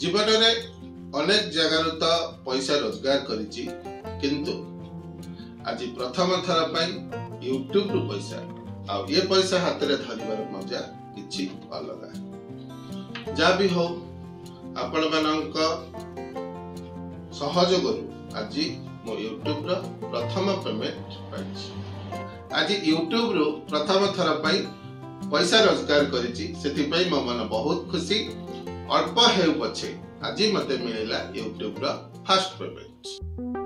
ଜୀବନରେ ଅନେକ ଜାଗାରୁ ତ ପଇସା ରୋଜଗାର କରିଛି କିନ୍ତୁ ଆଜି ପ୍ରଥମ ଥର ପାଇଁ ୟୁଟ୍ୟୁବରୁ ପଇସା ଆଉ ଏ ପଇସା ହାତରେ ଧରିବାର ମଜା କିଛି ଅଲଗା ଯାହା ବି ହଉ ଆପଣମାନଙ୍କ ସହଯୋଗରୁ ଆଜି ମୁଁ ୟୁଟ୍ୟୁବର ପ୍ରଥମ ପେମେଣ୍ଟ ପାଇଛି ଆଜି ୟୁଟ୍ୟୁବରୁ ପ୍ରଥମ ଥର ପାଇଁ ପଇସା ରୋଜଗାର କରିଛି ସେଥିପାଇଁ ମୋ ମନ ବହୁତ ଖୁସି अल्प हेउ पछि आज मते मिलेला युट्युब र फास्ट पेमेन्ट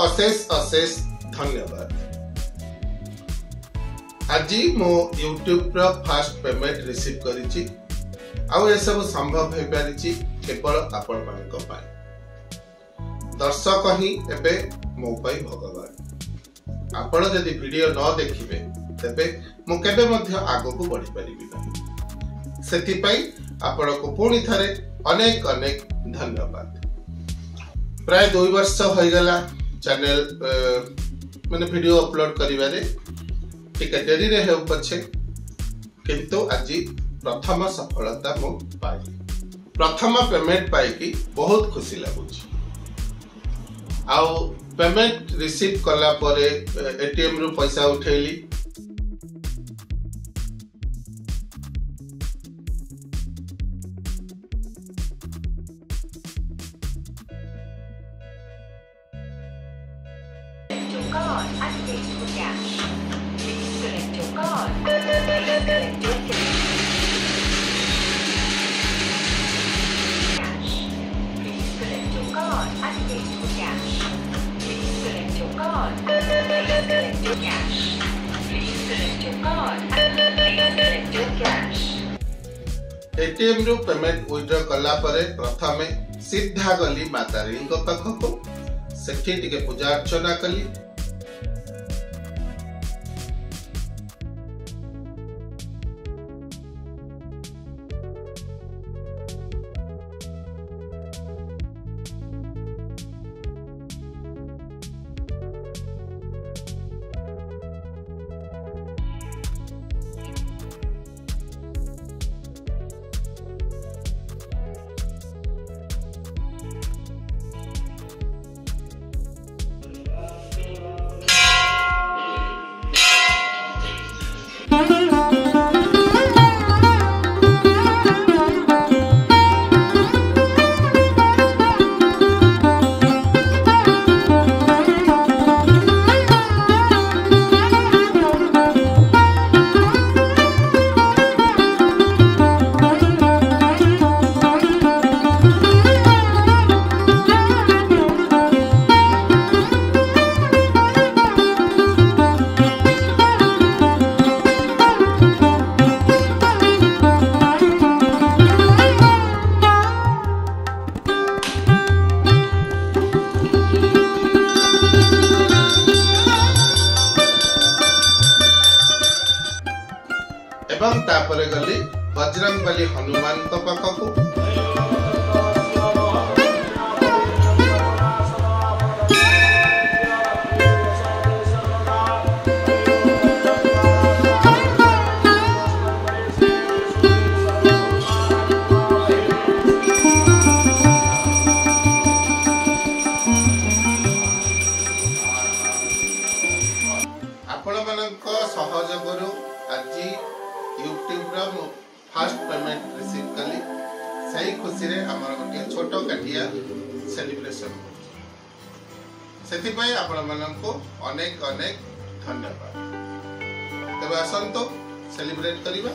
ଅଶେଷ ଅଶେଷ ଧନ୍ୟବାଦ ଆଜି ମୁଁ ୟୁଟ୍ୟୁବର ଫାଷ୍ଟ ପେମେଣ୍ଟ ରିସିଭ୍ କରିଛି ଆଉ ଏସବୁ ସମ୍ଭବ ହେଇପାରିଛି କେବଳ ଆପଣମାନଙ୍କ ପାଇଁ ଦର୍ଶକ ହିଁ ଏବେ ମୋ ପାଇଁ ଭଗବାନ ଆପଣ ଯଦି ଭିଡ଼ିଓ ନ ଦେଖିବେ ତେବେ ମୁଁ କେବେ ମଧ୍ୟ ଆଗକୁ ବଢ଼ିପାରିବି ନାହିଁ ସେଥିପାଇଁ ଆପଣଙ୍କୁ ପୁଣି ଥରେ ଅନେକ ଅନେକ ଧନ୍ୟବାଦ ପ୍ରାୟ ଦୁଇ ବର୍ଷ ହୋଇଗଲା चैनल uh, मैंने वीडियो अपलोड करेरी पचे किंतु आज प्रथम सफलता मुझे प्रथम पेमेंट पाई बहुत खुशी लगुच आ रिसीव कलापर एटीएम रु पैसा उठेली एटीएम रु पेमेंट ओड्र कला प्रथम सीधा गली मा तारिणी पाखक से पूजा अर्चना कली ସେଇ ଖୁସିରେ ଆମର ଗୋଟିଏ ଛୋଟ କାଠିଆ ସେଲିବ୍ରେସନ୍ ସେଥିପାଇଁ ଆପଣମାନଙ୍କୁ ଅନେକ ଅନେକ ଧନ୍ୟବାଦ ତେବେ ଆସନ୍ତୁ ସେଲିବ୍ରେଟ୍ କରିବା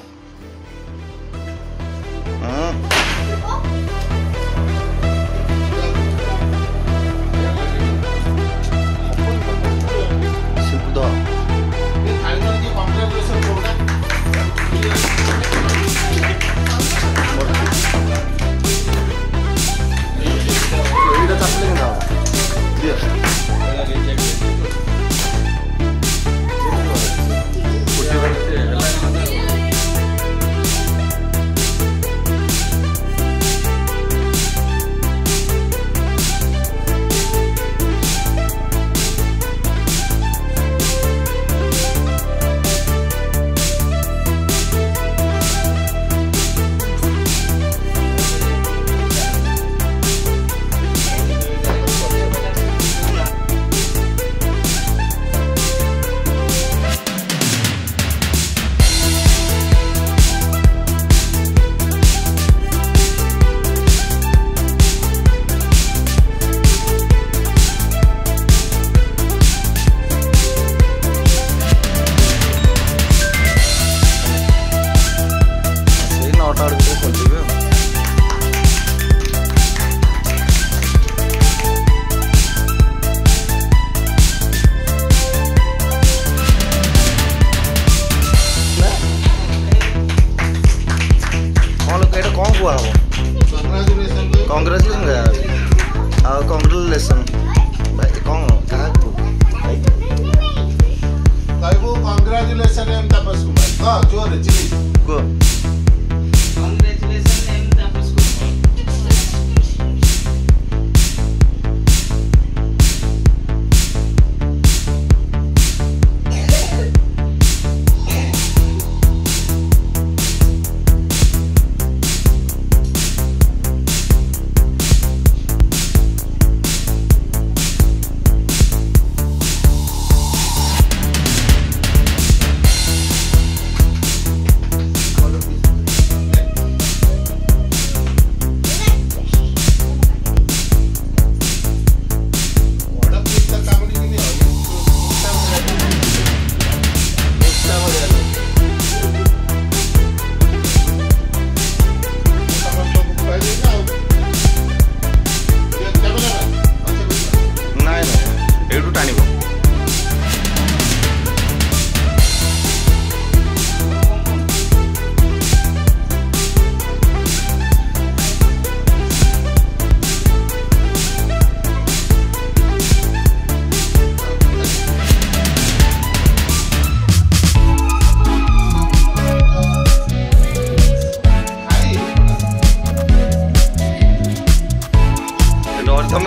wow congratulations congratulations enggak uh, congratulations baik kong kagu baik kagu congratulations yang dapat sumber kau juara jadi gua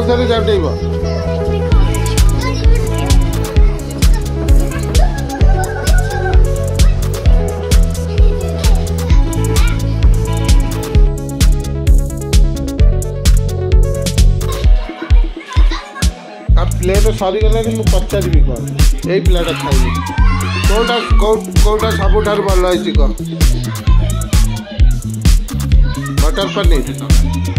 ଆଉଥରେ ଚାଟେଇବ ପ୍ଲେଟ୍ ସରିଗଲାଣି ମୁଁ ପଚାରିବି କ'ଣ ଏଇ ପ୍ଲେଟ୍ ଖାଇବି କେଉଁଟା କେଉଁଟା ସବୁଠାରୁ ଭଲ ହେଇଛି କ'ଣ ବଟର ପନିର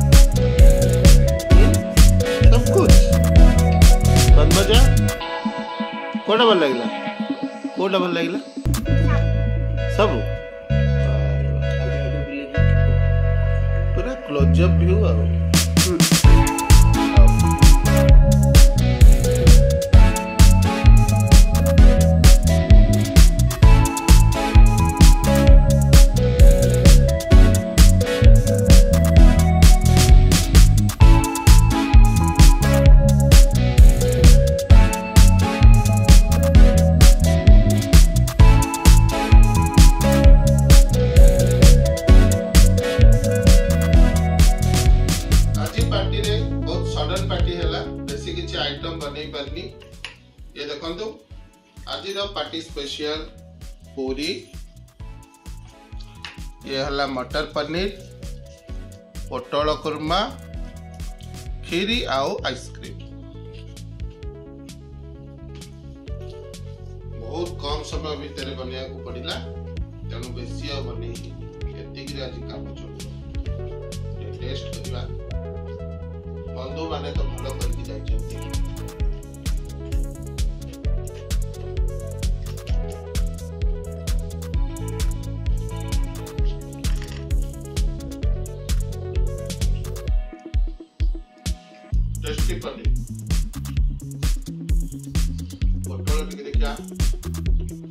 ಅನ್ನೋಜ ಕೋ ಡಬಲ್ ಆಗಿಲ್ಲ ಕೋ ಡಬಲ್ ಆಗಿಲ್ಲ ସବୁ ପୁରା କ୍ଲୋଜଅପ୍ ଭ୍ୟୁ ଆଉ आज पार्टी स्पेशल पूरी ये है मटर पनीर पोटल कुर्मा खीरी आउ आइसक्रीम बहुत कम समय भितर बनवा पड़ा तेणु बेस बन आज कम चलो बंधु मैंने तो भल कर टेस्टी पनीर और कलर